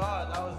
god, that